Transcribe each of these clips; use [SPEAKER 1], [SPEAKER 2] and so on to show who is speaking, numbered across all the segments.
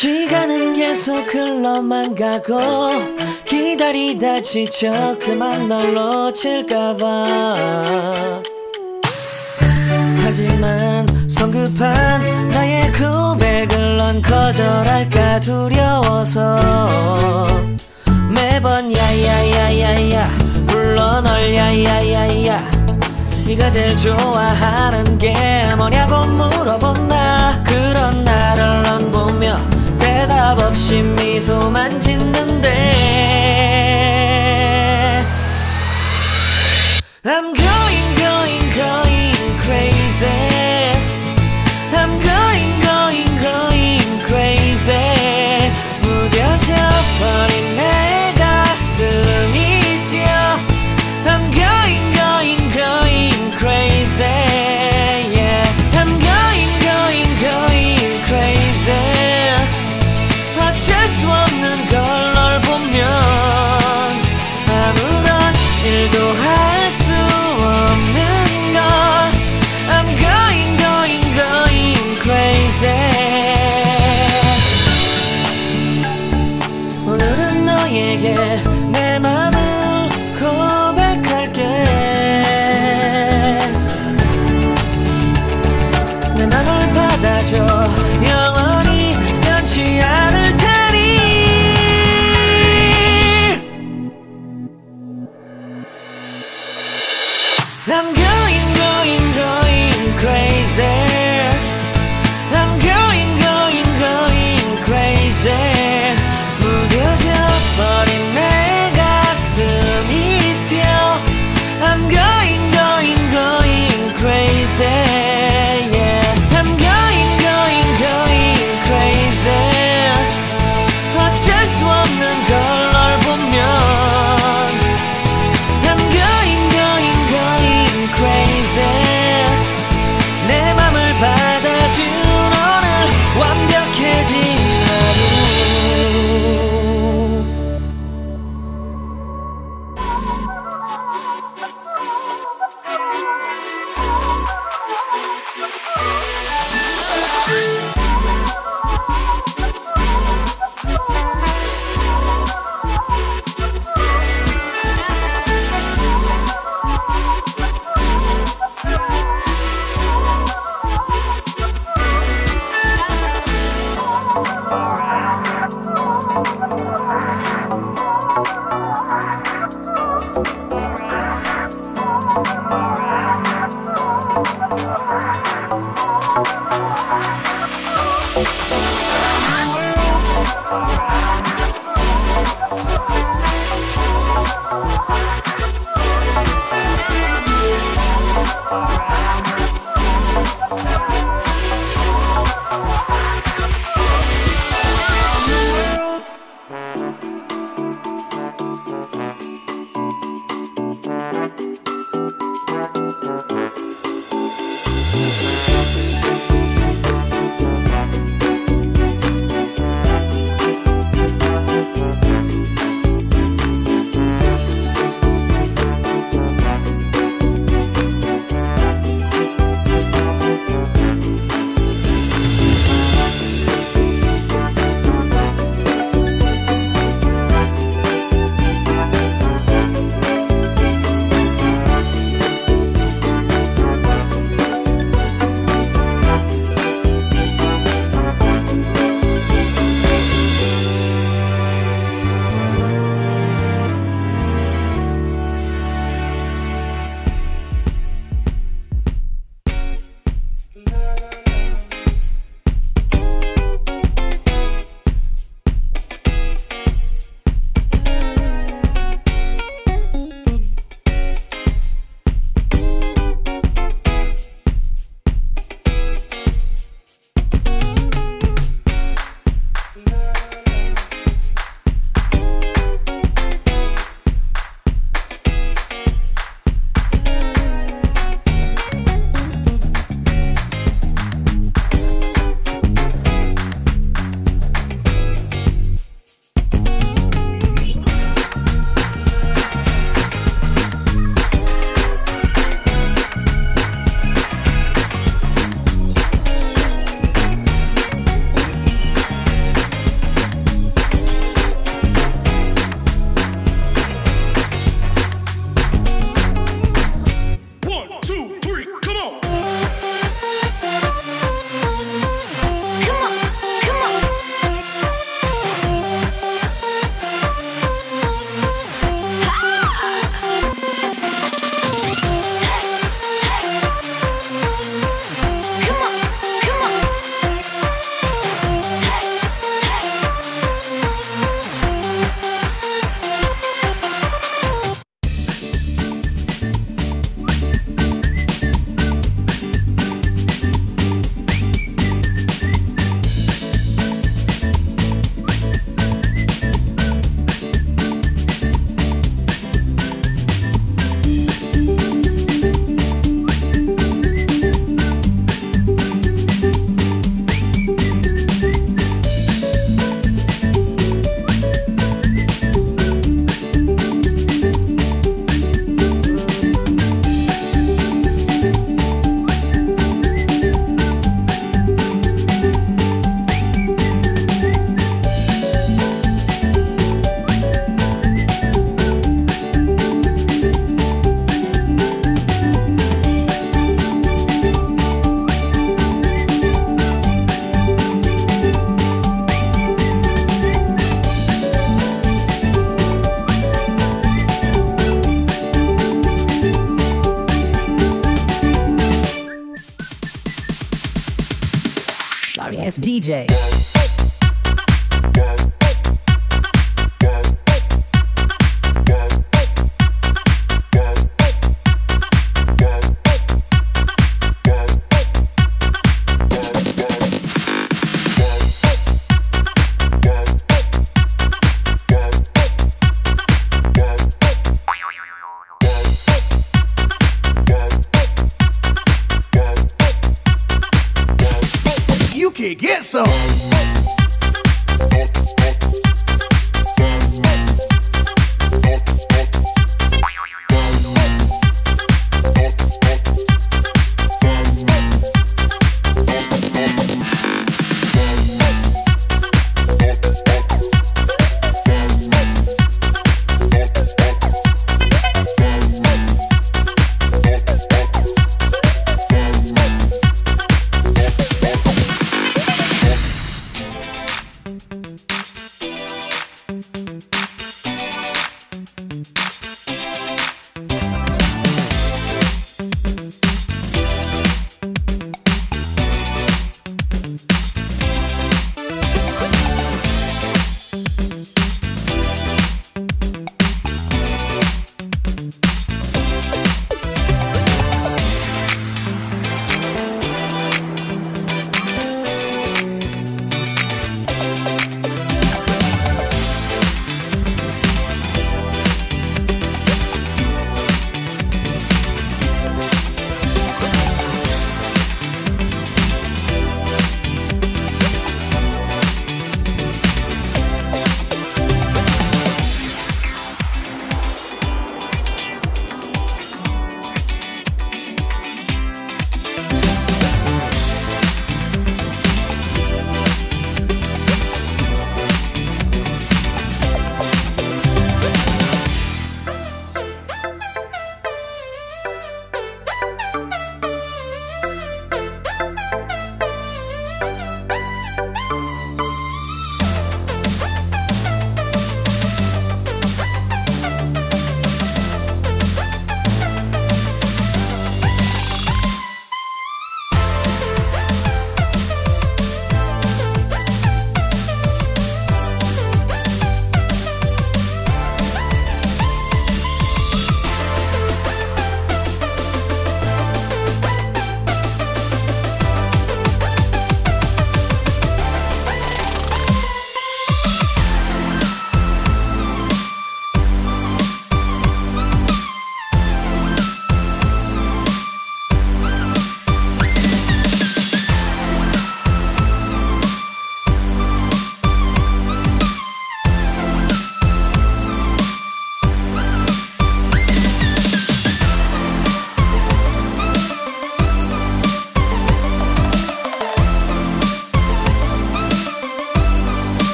[SPEAKER 1] 시간은 계속 흘러만 가고 기다리다 지쳐 그만 널 놓칠까봐. 하지만 성급한 나의 고백을 넌 거절할까 두려워서 매번 야야야야야 불러 널 야야야야 네가 제일 좋아하는 게 뭐냐고 물어본 나 그런 나를 넌 보며 대답 없이 미소만 짓는데. I'm going, 너에게 내 DJ. You can get some.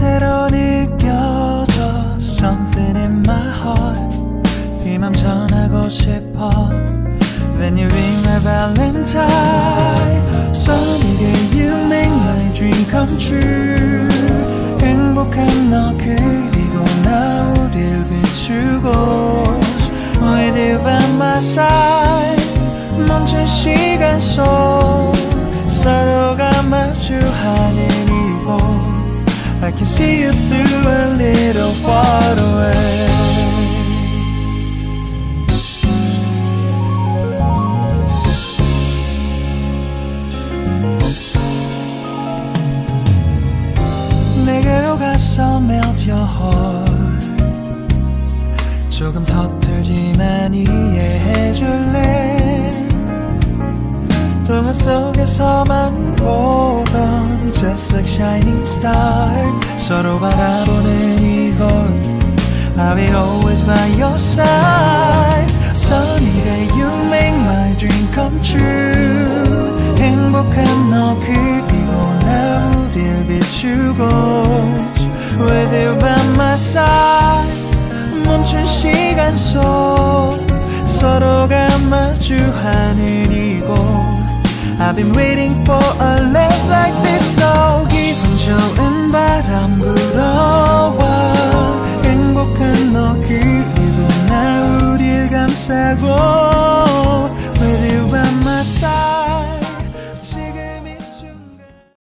[SPEAKER 1] 새로 느껴져 Something in my heart 이맘 전하고 싶어 When you ring my valentine Sunny day you make my dream come true 행복한 너 그리고 나 우릴 비추고 With you by my side 멈춘 시간 속 서로가 마주하는 이곳 I can see you through a little far away 가서 melt your heart 조금 서툴지만 이해해줄래 동화 속에서만 보던 Just like shining star 서로 바라보는 이곳 I'll be always by your side Sunny day you make my dream come true 행복한 너 그리고 나 우릴 비추고 With you by my side 멈춘 시간 속 서로가 마주하는 이곳 I've been waiting for a love like this so 기분 좋은 바람 불어와 행복한 너 그리고 나 우릴 감싸고